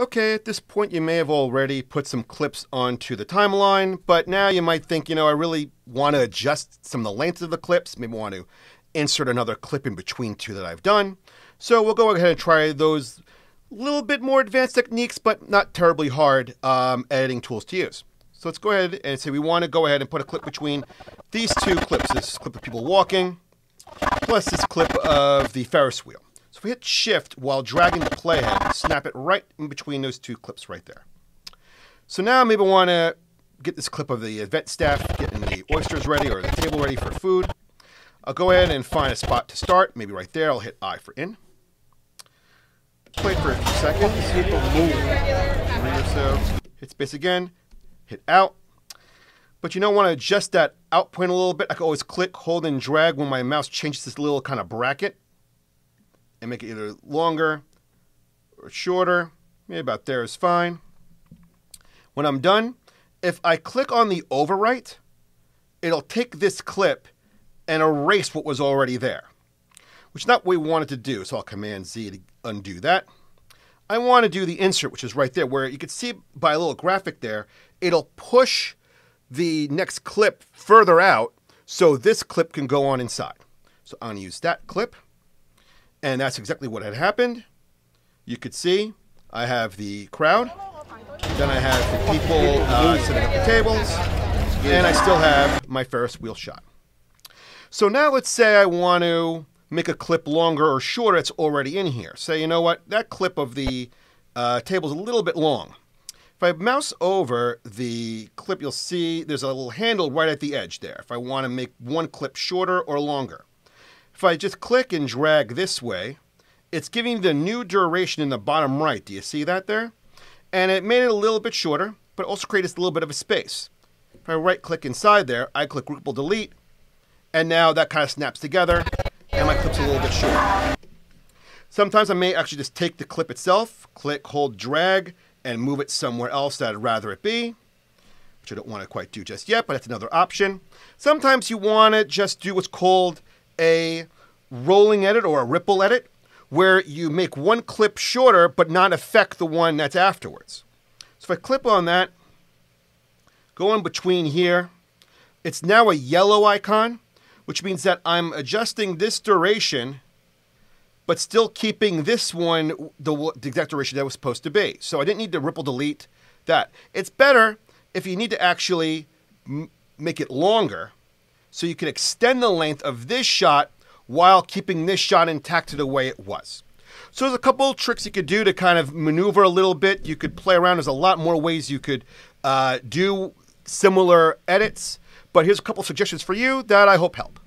Okay, at this point, you may have already put some clips onto the timeline, but now you might think, you know, I really want to adjust some of the length of the clips, maybe want to insert another clip in between two that I've done. So we'll go ahead and try those little bit more advanced techniques, but not terribly hard um, editing tools to use. So let's go ahead and say we want to go ahead and put a clip between these two clips. This clip of people walking, plus this clip of the Ferris wheel. If we hit shift while dragging the playhead, snap it right in between those two clips right there. So now maybe want to get this clip of the event staff getting the oysters ready or the table ready for food. I'll go ahead and find a spot to start, maybe right there. I'll hit I for in. Wait for a few seconds. Hit so. Hit space again. Hit out. But you don't want to adjust that out point a little bit. I can always click, hold, and drag when my mouse changes this little kind of bracket and make it either longer or shorter. Maybe about there is fine. When I'm done, if I click on the overwrite, it'll take this clip and erase what was already there, which is not what we wanted to do. So I'll Command Z to undo that. I want to do the insert, which is right there, where you can see by a little graphic there, it'll push the next clip further out so this clip can go on inside. So I'm going to use that clip. And that's exactly what had happened. You could see I have the crowd. Then I have the people uh, up the tables. And I still have my Ferris wheel shot. So now let's say I want to make a clip longer or shorter It's already in here. Say, you know what, that clip of the uh, table is a little bit long. If I mouse over the clip, you'll see there's a little handle right at the edge there if I want to make one clip shorter or longer. If I just click and drag this way, it's giving the new duration in the bottom right. Do you see that there? And it made it a little bit shorter, but also created a little bit of a space. If I right click inside there, I click Ripple Delete, and now that kind of snaps together, and my clip's a little bit shorter. Sometimes I may actually just take the clip itself, click, hold, drag, and move it somewhere else that I'd rather it be, which I don't want to quite do just yet, but that's another option. Sometimes you want to just do what's called a rolling edit or a ripple edit where you make one clip shorter but not affect the one that's afterwards. So if I clip on that, go in between here, it's now a yellow icon, which means that I'm adjusting this duration but still keeping this one the, the exact duration that was supposed to be. So I didn't need to ripple delete that. It's better if you need to actually make it longer so you can extend the length of this shot while keeping this shot intact to the way it was. So there's a couple tricks you could do to kind of maneuver a little bit. You could play around. There's a lot more ways you could uh, do similar edits. But here's a couple suggestions for you that I hope help.